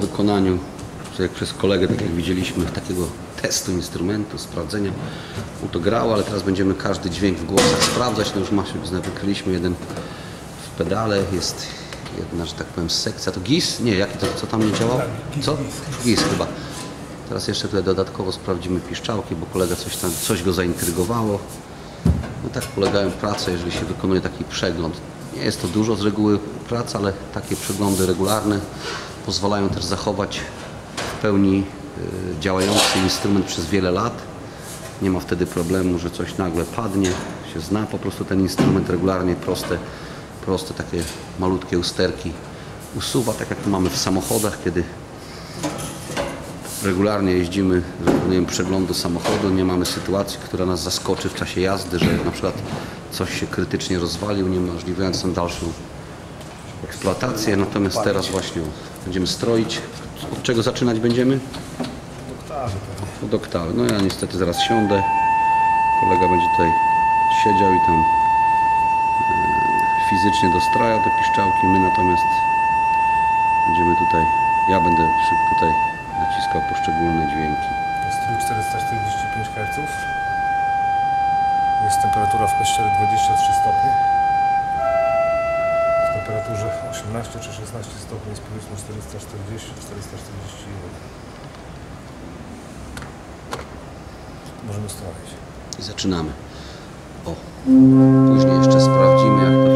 wykonaniu jak przez kolegę, tak jak widzieliśmy, takiego testu instrumentu, sprawdzenia, mu to grało, ale teraz będziemy każdy dźwięk w głosach sprawdzać. No już maszyny wykryliśmy jeden w pedale, jest jedna, że tak powiem, sekcja. To GIS? Nie, jaki to, co tam nie działało? Co? GIS chyba. Teraz jeszcze tutaj dodatkowo sprawdzimy piszczałki, bo kolega coś tam, coś go zaintrygowało. No tak polegają prace, jeżeli się wykonuje taki przegląd. Nie jest to dużo z reguły prac, ale takie przeglądy regularne pozwalają też zachować w pełni y, działający instrument przez wiele lat. Nie ma wtedy problemu, że coś nagle padnie. Się zna po prostu ten instrument regularnie, proste, proste takie malutkie usterki usuwa, tak jak to mamy w samochodach, kiedy regularnie jeździmy, wykonujemy przeglądu samochodu, nie mamy sytuacji, która nas zaskoczy w czasie jazdy, że na przykład coś się krytycznie rozwalił, niemożliwiając nam dalszą eksploatację. Natomiast teraz właśnie będziemy stroić. Od czego zaczynać będziemy? Od oktawy. No ja niestety zaraz siądę. Kolega będzie tutaj siedział i tam e, fizycznie dostraja te piszczałki. My natomiast będziemy tutaj, ja będę tutaj naciskał poszczególne dźwięki. Jest tu 445 Hz. Jest temperatura w kościele 23 stopnie. W temperaturze 18 czy 16 stopni jest powiedzmy 440, 441. Możemy stroić. I zaczynamy. O, później jeszcze sprawdzimy, jak to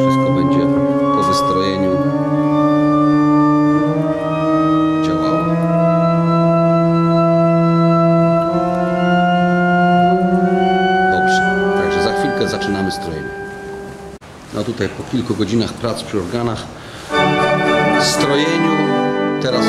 No tutaj po kilku godzinach prac przy organach, strojeniu, teraz